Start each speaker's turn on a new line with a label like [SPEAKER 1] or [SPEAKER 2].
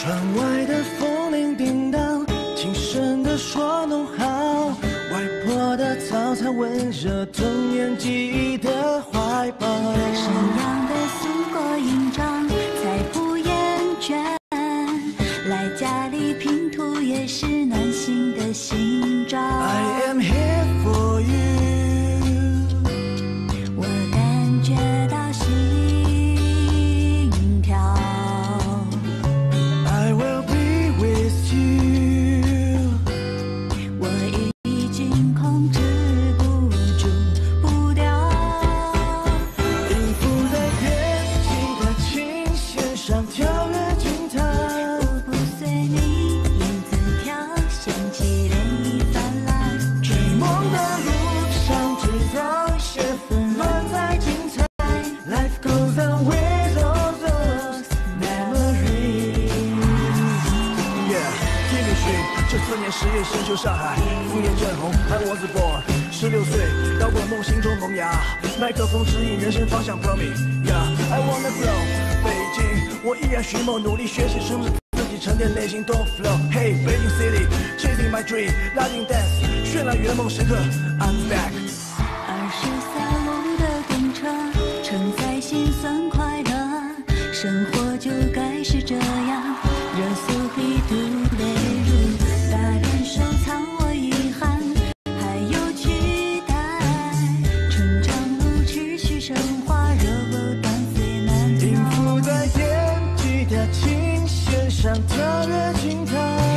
[SPEAKER 1] 窗外的风铃叮当，轻声地说弄好。外婆的早餐温热童年记忆的怀抱。
[SPEAKER 2] 山羊的素果印章，才不厌倦。来家里拼图也是暖心的心
[SPEAKER 1] 天命 street，这四年十月新秀上海，敷衍正红，I was born。十六岁，摇滚梦心中萌芽，麦克风指引人生方向，Pro me。Yeah，I wanna grow。北京，我依然寻梦，努力学习，充实自己，沉淀内心多 flow。Hey，北京 city，chasing my dream，拉丁 dance，绚烂圆梦时刻，I'm back。
[SPEAKER 2] 二十三路的公车，承载心酸快乐，生活就该是这样，
[SPEAKER 1] 惊叹